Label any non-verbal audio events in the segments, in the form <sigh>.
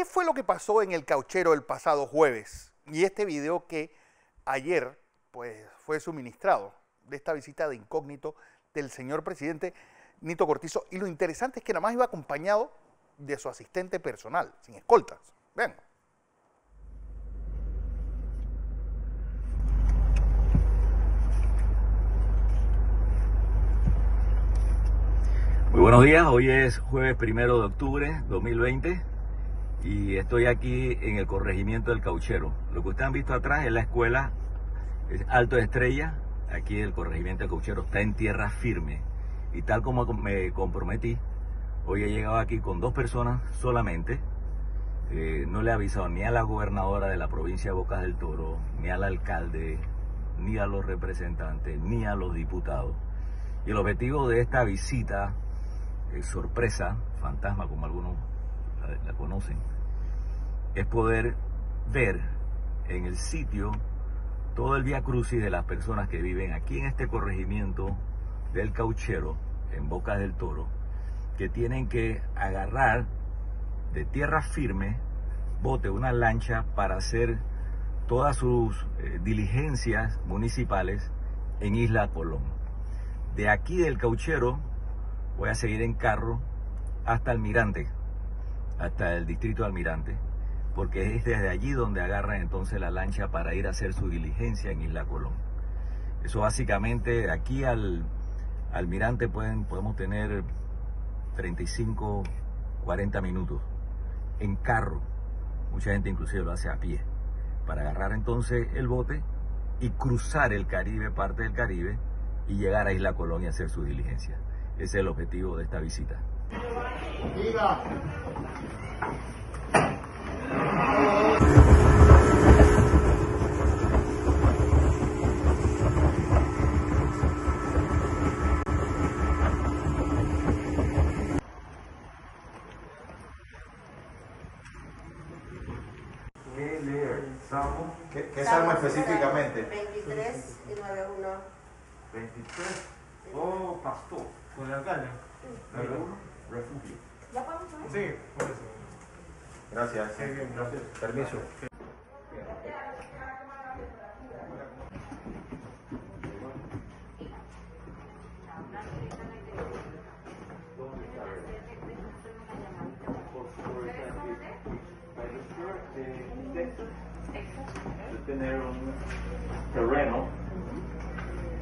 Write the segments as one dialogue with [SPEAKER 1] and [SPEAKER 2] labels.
[SPEAKER 1] ¿Qué fue lo que pasó en el cauchero el pasado jueves? Y este video que ayer pues, fue suministrado de esta visita de incógnito del señor presidente Nito Cortizo. Y lo interesante es que nada más iba acompañado de su asistente personal, sin escoltas. Vean.
[SPEAKER 2] Muy buenos días, hoy es jueves primero de octubre 2020 y estoy aquí en el corregimiento del Cauchero. Lo que ustedes han visto atrás es la escuela Alto de Estrella, aquí el corregimiento del Cauchero está en tierra firme y tal como me comprometí, hoy he llegado aquí con dos personas solamente. Eh, no le he avisado ni a la gobernadora de la provincia de Bocas del Toro, ni al alcalde, ni a los representantes, ni a los diputados. Y el objetivo de esta visita eh, sorpresa, fantasma como algunos la, conocen, es poder ver en el sitio todo el vía crucis de las personas que viven aquí en este corregimiento del cauchero, en Bocas del Toro, que tienen que agarrar de tierra firme, bote, una lancha para hacer todas sus eh, diligencias municipales en Isla Colón. De aquí del cauchero voy a seguir en carro hasta Almirante, hasta el distrito Almirante, porque es desde allí donde agarran entonces la lancha para ir a hacer su diligencia en Isla Colón. Eso básicamente, aquí al Almirante pueden, podemos tener 35, 40 minutos en carro. Mucha gente inclusive lo hace a pie, para agarrar entonces el bote y cruzar el Caribe, parte del Caribe, y llegar a Isla Colón y hacer su diligencia. Ese es el objetivo de esta visita.
[SPEAKER 3] ¿Qué, qué salmo específicamente?
[SPEAKER 4] 23 y 91.
[SPEAKER 3] 23. Oh, pastor.
[SPEAKER 5] Con el alcalde.
[SPEAKER 3] Refugio.
[SPEAKER 4] ¿Ya podemos ver?
[SPEAKER 5] Sí, por eso.
[SPEAKER 3] Gracias.
[SPEAKER 5] Sí, bien,
[SPEAKER 3] Gracias. Permiso. tener un terreno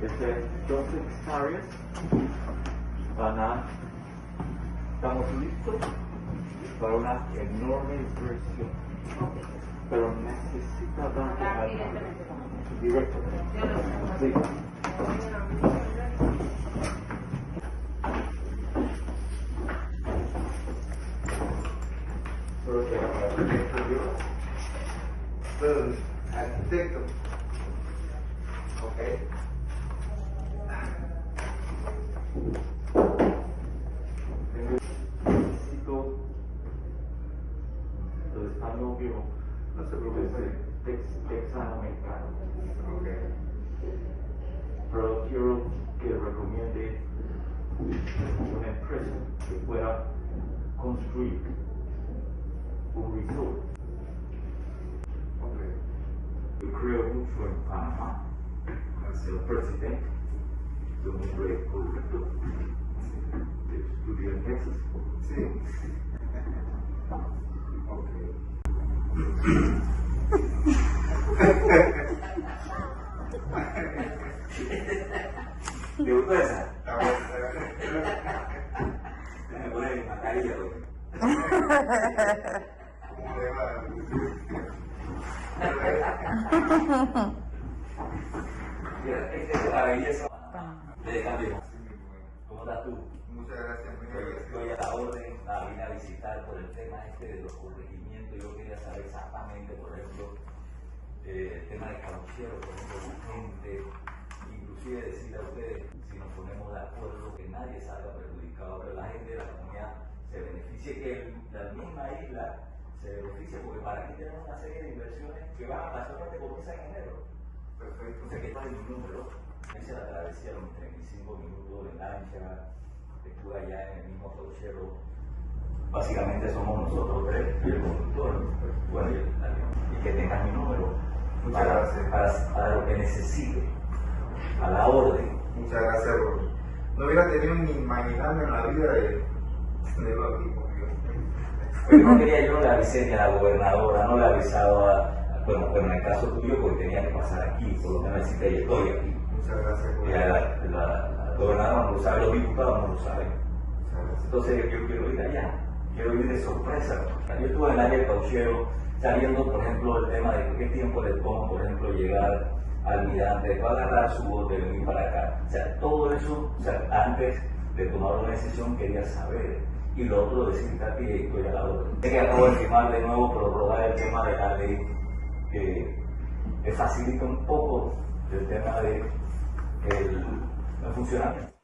[SPEAKER 3] este Joseph Arias van a estamos listos para una enorme inversión pero necesita darle directo. Sí. Pero arquitecto. Ok español vivo no se preocupe texano mexicano ok pero quiero que recomiende una empresa que pueda construir un resort okay. yo creo mucho en Panamá el presidente de un proyecto correcto de estudio en Texas. Sí. <laughs> ¿Te gustó esa? Me pone mi mascarilla, ¿Cómo le va? Esta es. ¿Cómo estás tú?
[SPEAKER 6] Muchas gracias.
[SPEAKER 2] Estoy a la orden, a venir a visitar por el tema este de los corregimientos. Yo quería saber exactamente, por ejemplo, eh, el tema de cauchero, por ejemplo, la gente, inclusive decir a ustedes, si nos ponemos de acuerdo, que nadie salga perjudicado, pero la gente de la comunidad se beneficie, que la misma isla se beneficie, porque para aquí tenemos una serie de inversiones que van a pasar de comienza en enero.
[SPEAKER 6] Perfecto.
[SPEAKER 2] O sea que está en mi número. Hice la travesía los 35 minutos de lancha, estuve allá en el mismo cauchero básicamente somos nosotros tres y el conductor. Pues,
[SPEAKER 6] bueno, y, que tengas mi número
[SPEAKER 2] para. Para, lo que necesite, a la orden.
[SPEAKER 6] Muchas gracias, Rory. No hubiera tenido ni imaginarme en la vida de, de lo aquí,
[SPEAKER 2] pues no quería, yo no le avisé ni a la gobernadora, no le avisaba, bueno, pero en el caso tuyo, porque tenía que pasar aquí, solo que me deciste, yo estoy aquí.
[SPEAKER 6] Muchas gracias. Por
[SPEAKER 2] y a la, la, gobernadora no lo sabe, los diputados no lo saben. Entonces yo quiero ir allá quiero ir de sorpresa. Yo estuve en el área de cauchero, sabiendo, por ejemplo, el tema de qué tiempo le toma, por ejemplo, llegar al mirante, después agarrar su bote y venir para acá. O sea, todo eso, o sea, antes de tomar una decisión quería saber. Y lo otro, decirte a ti, estoy a la orden. Sé que acabo de firmar de nuevo, prorrogar el tema de la ley que, que facilita un poco el tema de el, el funcionamiento.